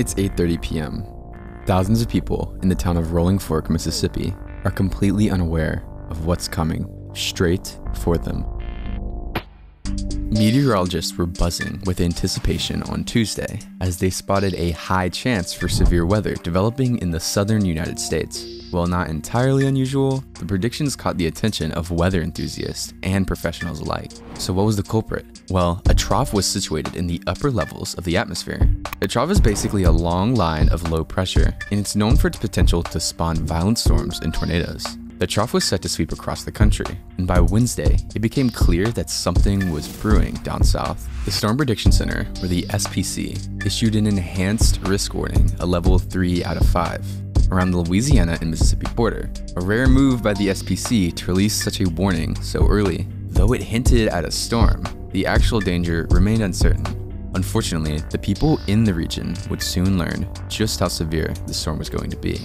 It's 8:30 p.m. Thousands of people in the town of Rolling Fork, Mississippi, are completely unaware of what's coming straight for them. Meteorologists were buzzing with anticipation on Tuesday as they spotted a high chance for severe weather developing in the southern United States. While not entirely unusual, the predictions caught the attention of weather enthusiasts and professionals alike. So, what was the culprit? Well, a trough was situated in the upper levels of the atmosphere. A trough is basically a long line of low pressure, and it's known for its potential to spawn violent storms and tornadoes. The trough was set to sweep across the country, and by Wednesday, it became clear that something was brewing down south. The Storm Prediction Center, or the SPC, issued an enhanced risk warning, a level 3 out of 5, around the Louisiana and Mississippi border. A rare move by the SPC to release such a warning so early. Though it hinted at a storm, the actual danger remained uncertain. Unfortunately, the people in the region would soon learn just how severe the storm was going to be.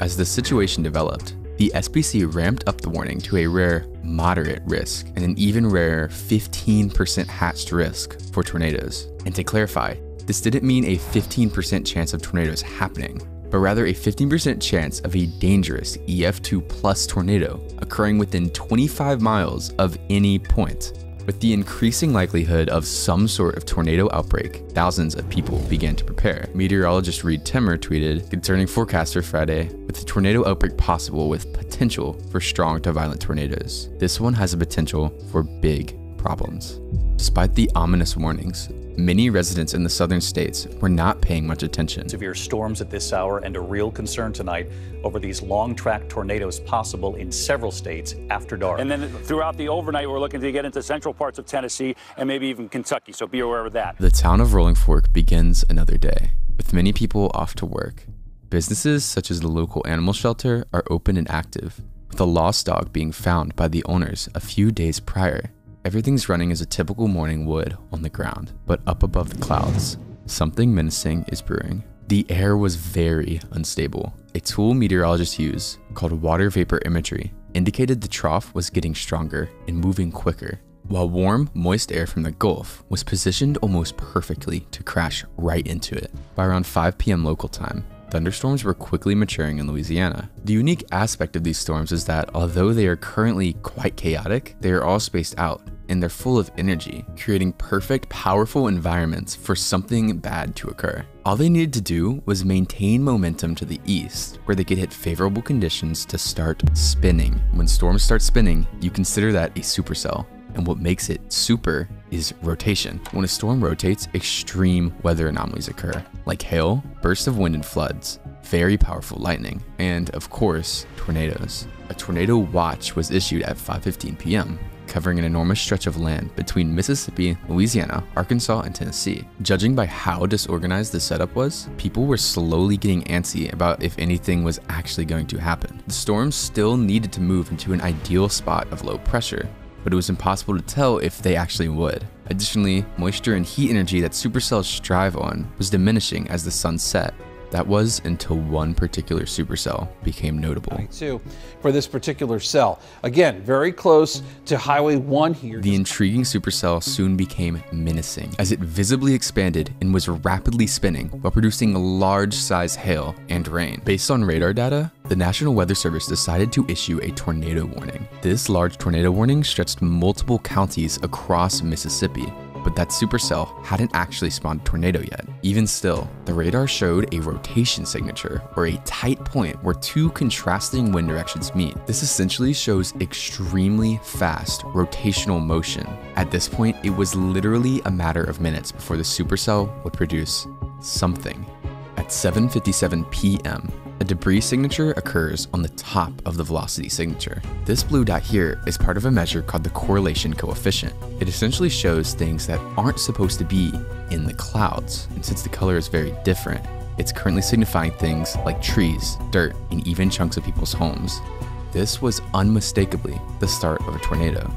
As the situation developed, the SPC ramped up the warning to a rare moderate risk and an even rarer 15% hatched risk for tornadoes. And to clarify, this didn't mean a 15% chance of tornadoes happening, but rather a 15% chance of a dangerous EF2 plus tornado occurring within 25 miles of any point. With the increasing likelihood of some sort of tornado outbreak, thousands of people began to prepare. Meteorologist Reed Timmer tweeted concerning forecast for Friday, with a tornado outbreak possible with potential for strong to violent tornadoes. This one has a potential for big problems. Despite the ominous warnings, many residents in the southern states were not paying much attention. Severe storms at this hour and a real concern tonight over these long track tornadoes possible in several states after dark. And then throughout the overnight, we're looking to get into central parts of Tennessee and maybe even Kentucky, so be aware of that. The town of Rolling Fork begins another day, with many people off to work. Businesses such as the local animal shelter are open and active, with a lost dog being found by the owners a few days prior. Everything's running as a typical morning would on the ground, but up above the clouds, something menacing is brewing. The air was very unstable. A tool meteorologists use, called water vapor imagery, indicated the trough was getting stronger and moving quicker, while warm, moist air from the Gulf was positioned almost perfectly to crash right into it. By around 5 p.m. local time, thunderstorms were quickly maturing in Louisiana. The unique aspect of these storms is that although they are currently quite chaotic, they are all spaced out and they're full of energy, creating perfect, powerful environments for something bad to occur. All they needed to do was maintain momentum to the east, where they could hit favorable conditions to start spinning. When storms start spinning, you consider that a supercell. And what makes it super is rotation. When a storm rotates, extreme weather anomalies occur, like hail, bursts of wind and floods, very powerful lightning, and of course, tornadoes. A tornado watch was issued at 5:15 p.m covering an enormous stretch of land between Mississippi, Louisiana, Arkansas, and Tennessee. Judging by how disorganized the setup was, people were slowly getting antsy about if anything was actually going to happen. The storm still needed to move into an ideal spot of low pressure, but it was impossible to tell if they actually would. Additionally, moisture and heat energy that supercells strive on was diminishing as the sun set, that was until one particular supercell became notable. Two for this particular cell. Again, very close to Highway 1 here. The intriguing supercell soon became menacing as it visibly expanded and was rapidly spinning while producing large size hail and rain. Based on radar data, the National Weather Service decided to issue a tornado warning. This large tornado warning stretched multiple counties across Mississippi, but that supercell hadn't actually spawned a tornado yet. Even still, the radar showed a rotation signature, or a tight point where two contrasting wind directions meet. This essentially shows extremely fast rotational motion. At this point, it was literally a matter of minutes before the supercell would produce something. At 7.57 p.m., a debris signature occurs on the top of the velocity signature. This blue dot here is part of a measure called the correlation coefficient. It essentially shows things that aren't supposed to be in the clouds, and since the color is very different, it's currently signifying things like trees, dirt, and even chunks of people's homes. This was unmistakably the start of a tornado.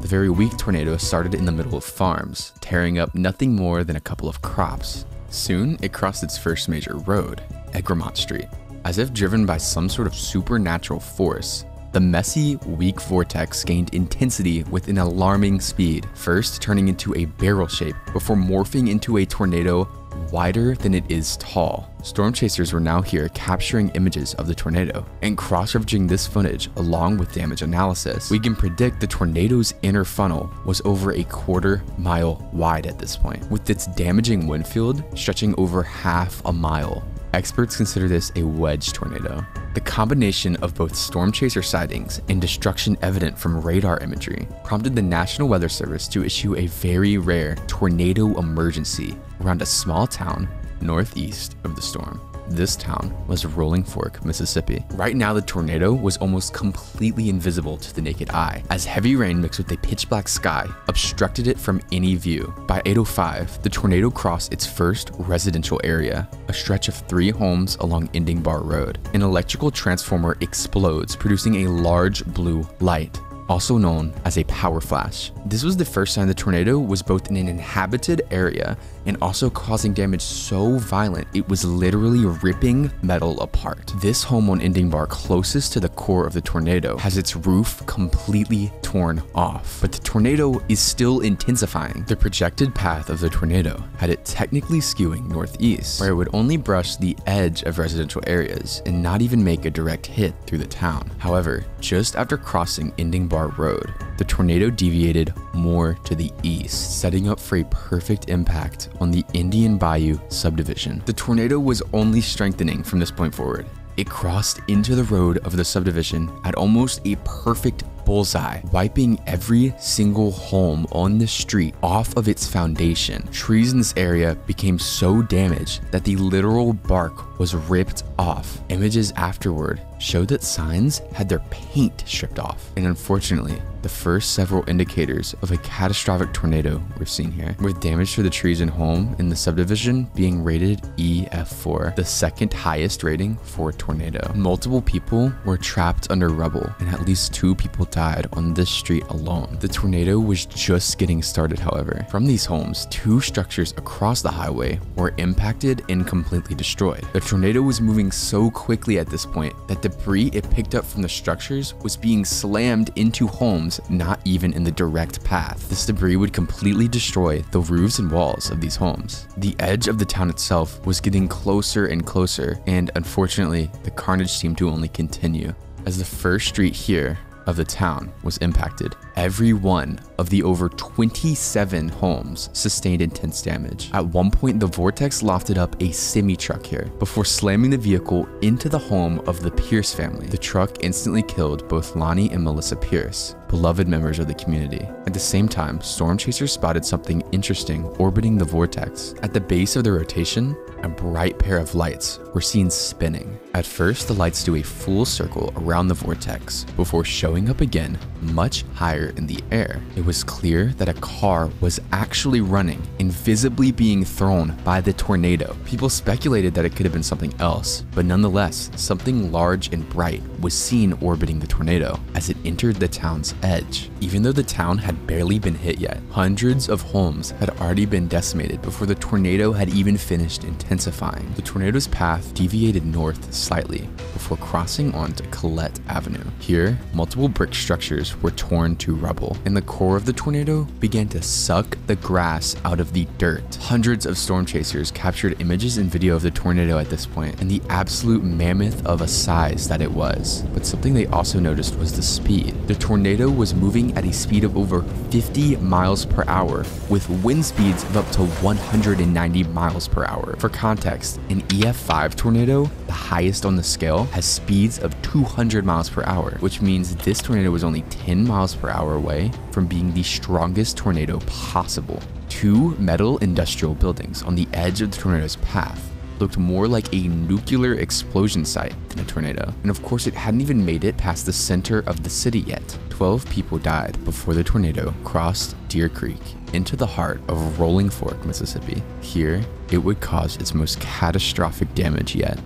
The very weak tornado started in the middle of farms, tearing up nothing more than a couple of crops. Soon, it crossed its first major road, Egremont Street. As if driven by some sort of supernatural force, the messy, weak vortex gained intensity with an alarming speed, first turning into a barrel shape before morphing into a tornado wider than it is tall. Storm chasers were now here capturing images of the tornado and cross-referencing this footage along with damage analysis. We can predict the tornado's inner funnel was over a quarter mile wide at this point, with its damaging wind field stretching over half a mile. Experts consider this a wedge tornado. The combination of both storm chaser sightings and destruction evident from radar imagery prompted the National Weather Service to issue a very rare tornado emergency around a small town northeast of the storm. This town was Rolling Fork, Mississippi. Right now, the tornado was almost completely invisible to the naked eye, as heavy rain mixed with a pitch black sky obstructed it from any view. By 8.05, the tornado crossed its first residential area, a stretch of three homes along Ending Bar Road. An electrical transformer explodes, producing a large blue light also known as a power flash. This was the first sign the tornado was both in an inhabited area and also causing damage so violent it was literally ripping metal apart. This home on Ending Bar closest to the core of the tornado has its roof completely torn off, but the tornado is still intensifying. The projected path of the tornado had it technically skewing northeast, where it would only brush the edge of residential areas and not even make a direct hit through the town. However, just after crossing Ending Bar Road, the tornado deviated more to the east, setting up for a perfect impact on the Indian Bayou subdivision. The tornado was only strengthening from this point forward. It crossed into the road of the subdivision at almost a perfect bullseye, wiping every single home on the street off of its foundation. Trees in this area became so damaged that the literal bark was ripped off. Images afterward showed that signs had their paint stripped off. And unfortunately, the first several indicators of a catastrophic tornado were seen here, with damage to the trees and home in the subdivision being rated EF4, the second highest rating for a tornado. Multiple people were trapped under rubble, and at least two people died on this street alone. The tornado was just getting started, however. From these homes, two structures across the highway were impacted and completely destroyed. The tornado was moving so quickly at this point that debris it picked up from the structures was being slammed into homes not even in the direct path. This debris would completely destroy the roofs and walls of these homes. The edge of the town itself was getting closer and closer, and unfortunately, the carnage seemed to only continue. As the first street here of the town was impacted. Every one of the over 27 homes sustained intense damage. At one point, the vortex lofted up a semi truck here before slamming the vehicle into the home of the Pierce family. The truck instantly killed both Lonnie and Melissa Pierce, beloved members of the community. At the same time, storm chasers spotted something interesting orbiting the vortex. At the base of the rotation, a bright pair of lights were seen spinning. At first, the lights do a full circle around the vortex before showing up again much higher in the air. It was clear that a car was actually running, invisibly being thrown by the tornado. People speculated that it could have been something else, but nonetheless, something large and bright was seen orbiting the tornado as it entered the town's edge. Even though the town had barely been hit yet, hundreds of homes had already been decimated before the tornado had even finished intensifying. The tornado's path deviated north slightly before crossing onto Collette Avenue. Here, multiple brick structures were torn to rubble, and the core of the tornado began to suck the grass out of the dirt. Hundreds of storm chasers captured images and video of the tornado at this point, and the absolute mammoth of a size that it was. But something they also noticed was the speed. The tornado was moving at a speed of over 50 miles per hour, with wind speeds of up to 190 miles per hour. For context, an EF5 tornado, the highest on the scale, has speeds of 200 miles per hour, which means this tornado was only 10 miles per hour away from being the strongest tornado possible. Two metal industrial buildings on the edge of the tornado's path looked more like a nuclear explosion site than a tornado. And of course, it hadn't even made it past the center of the city yet. 12 people died before the tornado crossed Deer Creek into the heart of Rolling Fork, Mississippi. Here, it would cause its most catastrophic damage yet.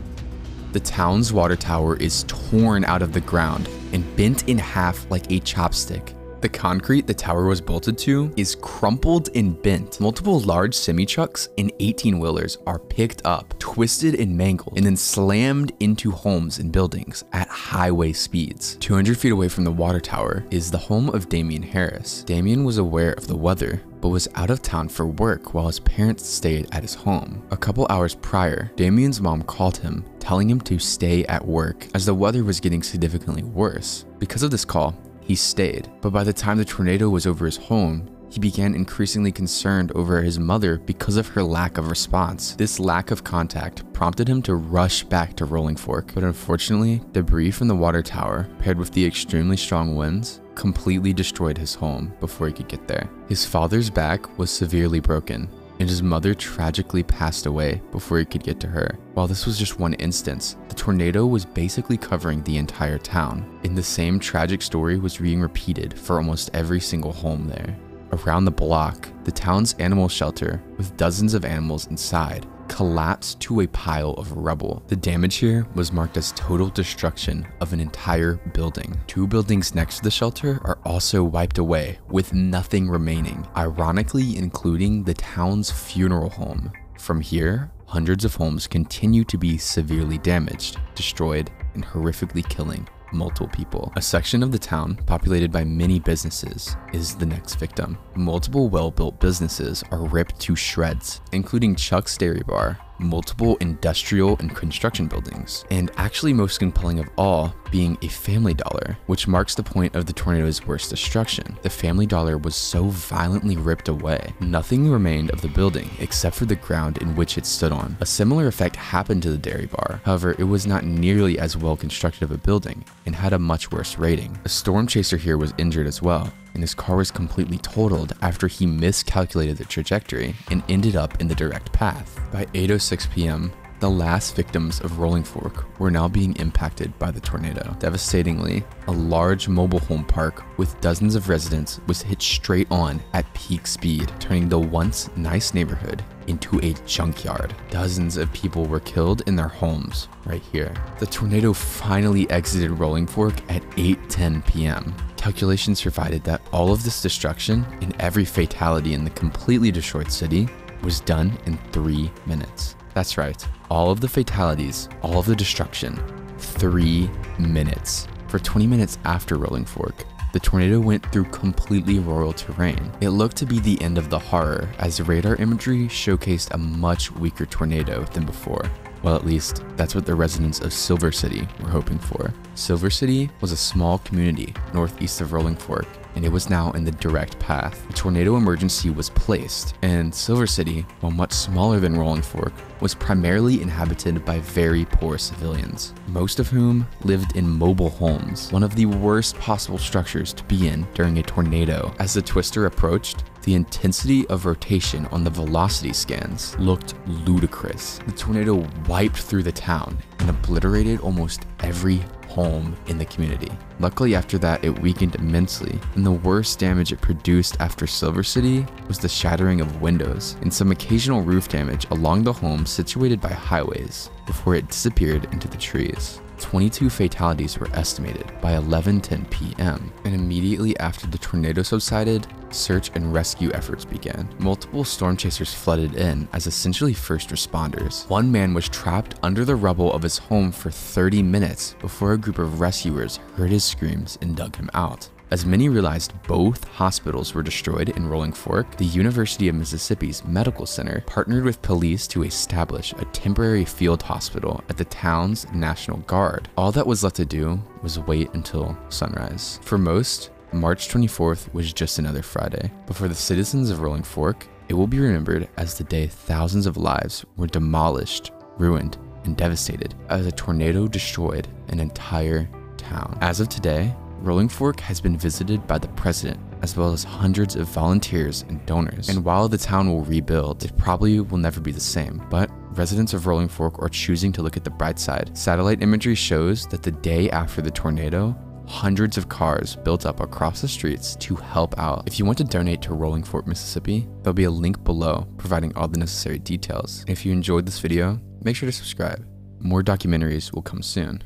The town's water tower is torn out of the ground and bent in half like a chopstick. The concrete the tower was bolted to is crumpled and bent. Multiple large semi-trucks and 18-wheelers are picked up, twisted and mangled, and then slammed into homes and buildings at highway speeds. 200 feet away from the water tower is the home of Damien Harris. Damien was aware of the weather but was out of town for work while his parents stayed at his home. A couple hours prior, Damien's mom called him, telling him to stay at work as the weather was getting significantly worse. Because of this call, he stayed, but by the time the tornado was over his home, he began increasingly concerned over his mother because of her lack of response. This lack of contact prompted him to rush back to Rolling Fork, but unfortunately, debris from the water tower, paired with the extremely strong winds, completely destroyed his home before he could get there. His father's back was severely broken, and his mother tragically passed away before he could get to her. While this was just one instance, the tornado was basically covering the entire town, and the same tragic story was being repeated for almost every single home there. Around the block, the town's animal shelter, with dozens of animals inside, collapsed to a pile of rubble. The damage here was marked as total destruction of an entire building. Two buildings next to the shelter are also wiped away, with nothing remaining, ironically including the town's funeral home. From here, hundreds of homes continue to be severely damaged, destroyed, and horrifically killing multiple people. A section of the town, populated by many businesses, is the next victim. Multiple well-built businesses are ripped to shreds, including Chuck's Dairy Bar, multiple industrial and construction buildings, and actually most compelling of all being a Family Dollar, which marks the point of the tornado's worst destruction. The Family Dollar was so violently ripped away, nothing remained of the building except for the ground in which it stood on. A similar effect happened to the dairy bar, however it was not nearly as well constructed of a building and had a much worse rating. A storm chaser here was injured as well, and his car was completely totaled after he miscalculated the trajectory and ended up in the direct path. By 8.06 p.m., the last victims of Rolling Fork were now being impacted by the tornado. Devastatingly, a large mobile home park with dozens of residents was hit straight on at peak speed, turning the once nice neighborhood into a junkyard. Dozens of people were killed in their homes right here. The tornado finally exited Rolling Fork at 8:10 p.m. Calculations provided that all of this destruction and every fatality in the completely destroyed city was done in 3 minutes. That's right, all of the fatalities, all of the destruction, 3 minutes. For 20 minutes after Rolling Fork, the tornado went through completely rural terrain. It looked to be the end of the horror as radar imagery showcased a much weaker tornado than before. Well, at least that's what the residents of Silver City were hoping for. Silver City was a small community northeast of Rolling Fork, and it was now in the direct path. A tornado emergency was placed, and Silver City, while much smaller than Rolling Fork, was primarily inhabited by very poor civilians, most of whom lived in mobile homes, one of the worst possible structures to be in during a tornado. As the twister approached, the intensity of rotation on the velocity scans looked ludicrous. The tornado wiped through the town and obliterated almost every home in the community. Luckily, after that, it weakened immensely, and the worst damage it produced after Silver City was the shattering of windows and some occasional roof damage along the homes situated by highways before it disappeared into the trees. 22 fatalities were estimated by 11:10 p.m. and immediately after the tornado subsided, search and rescue efforts began. Multiple storm chasers flooded in as essentially first responders. One man was trapped under the rubble of his home for 30 minutes before a group of rescuers heard his screams and dug him out. As many realized both hospitals were destroyed in Rolling Fork, the University of Mississippi's Medical Center partnered with police to establish a temporary field hospital at the town's National Guard. All that was left to do was wait until sunrise. For most, March 24th was just another Friday, but for the citizens of Rolling Fork, it will be remembered as the day thousands of lives were demolished, ruined, and devastated as a tornado destroyed an entire town. As of today, Rolling Fork has been visited by the president as well as hundreds of volunteers and donors. And while the town will rebuild, it probably will never be the same. But residents of Rolling Fork are choosing to look at the bright side. Satellite imagery shows that the day after the tornado, hundreds of cars built up across the streets to help out. If you want to donate to Rolling Fork, Mississippi, there'll be a link below providing all the necessary details. If you enjoyed this video, make sure to subscribe. More documentaries will come soon.